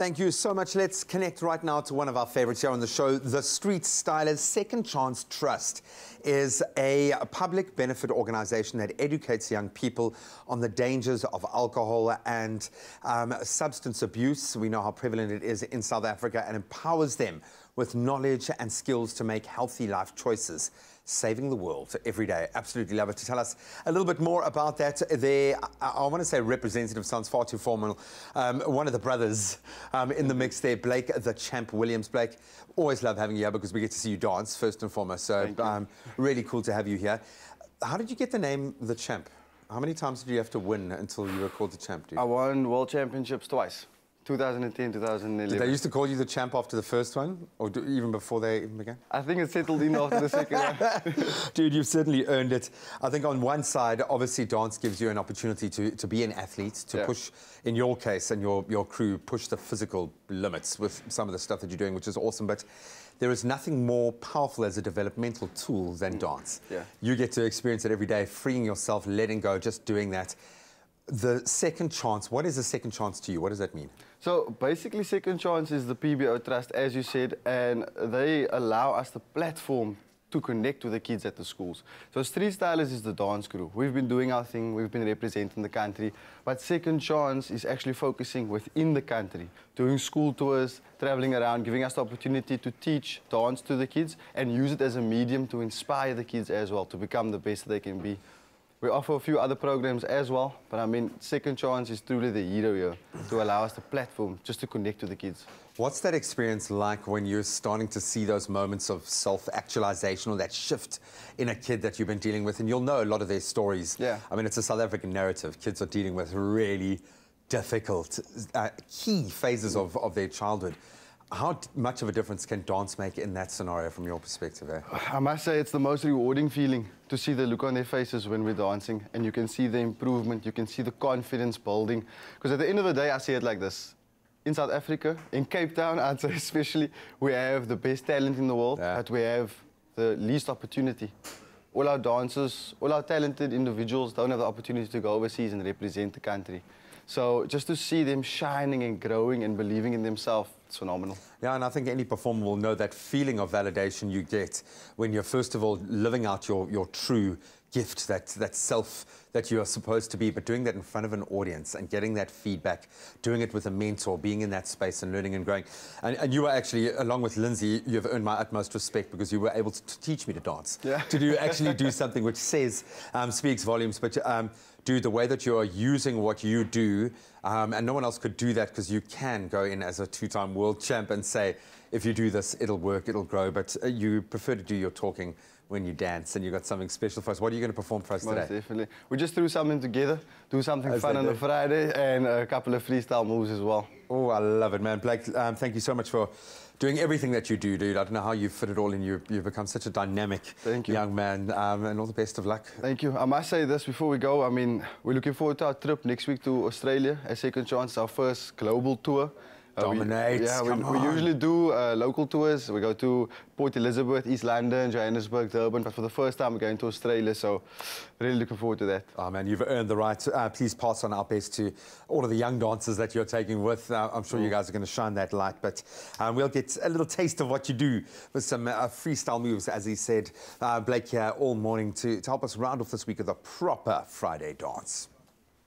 Thank you so much. Let's connect right now to one of our favorites here on the show. The Street Stylers Second Chance Trust is a public benefit organization that educates young people on the dangers of alcohol and um, substance abuse. We know how prevalent it is in South Africa and empowers them with knowledge and skills to make healthy life choices saving the world every day. Absolutely love it. To tell us a little bit more about that, there, I, I want to say representative sounds far too formal. Um, one of the brothers um, in the mix there, Blake the Champ Williams. Blake, always love having you here because we get to see you dance first and foremost. So um, really cool to have you here. How did you get the name the Champ? How many times did you have to win until you were called the champ, dude? I won world championships twice. 2010, 2011. Did they used to call you the champ after the first one, or do, even before they even began? I think it settled in after the second one. Dude, you've certainly earned it. I think on one side, obviously, dance gives you an opportunity to, to be an athlete, to yeah. push, in your case and your, your crew, push the physical limits with some of the stuff that you're doing, which is awesome. But there is nothing more powerful as a developmental tool than mm. dance. Yeah. You get to experience it every day, freeing yourself, letting go, just doing that. The second chance, what is a second chance to you? What does that mean? So basically, Second Chance is the PBO Trust, as you said, and they allow us the platform to connect with the kids at the schools. So Street Stylers is the dance crew. We've been doing our thing, we've been representing the country, but Second Chance is actually focusing within the country, doing school tours, traveling around, giving us the opportunity to teach dance to the kids and use it as a medium to inspire the kids as well, to become the best they can be. We offer a few other programs as well, but I mean, Second Chance is truly the hero here to allow us the platform just to connect with the kids. What's that experience like when you're starting to see those moments of self-actualization or that shift in a kid that you've been dealing with? And you'll know a lot of their stories. Yeah. I mean, it's a South African narrative. Kids are dealing with really difficult, uh, key phases of, of their childhood. How much of a difference can dance make in that scenario from your perspective? Eh? I must say it's the most rewarding feeling to see the look on their faces when we're dancing and you can see the improvement, you can see the confidence building. Because at the end of the day, I see it like this. In South Africa, in Cape Town, I'd say especially, we have the best talent in the world, yeah. but we have the least opportunity. All our dancers, all our talented individuals don't have the opportunity to go overseas and represent the country. So just to see them shining and growing and believing in themselves, it's phenomenal. Yeah, and I think any performer will know that feeling of validation you get when you're, first of all, living out your, your true gift, that, that self that you are supposed to be, but doing that in front of an audience and getting that feedback, doing it with a mentor, being in that space and learning and growing. And, and you were actually, along with Lindsay, you've earned my utmost respect because you were able to, teach me to dance. Yeah. To do actually do something which says, um, speaks volumes, but um, do the way that you are using what you do, um, and no one else could do that because you can go in as a two-time world champ and say, if you do this, it'll work, it'll grow, but uh, you prefer to do your talking when you dance, and you've got something special for us. What are you going to perform for us Most today? definitely. We just threw something together, do something As fun on a Friday, and a couple of freestyle moves as well. Oh, I love it, man. Blake, um, thank you so much for doing everything that you do, dude. I don't know how you fit it all in. You, you've become such a dynamic you. young man, um, and all the best of luck. Thank you. I must say this before we go. I mean, we're looking forward to our trip next week to Australia, a second chance, our first global tour. Dominate. We, yeah, we, we, usually do uh, local tours. We go to Port Elizabeth, East London, Johannesburg, Durban. But for the first time, we're going to Australia. So really looking forward to that. Oh, man, you've earned the right. Uh, please pass on our best to all of the young dancers that you're taking with. Uh, I'm sure mm. you guys are going to shine that light. But um, we'll get a little taste of what you do with some uh, freestyle moves, as he said. Uh, Blake here all morning to, to help us round off this week with a proper Friday dance.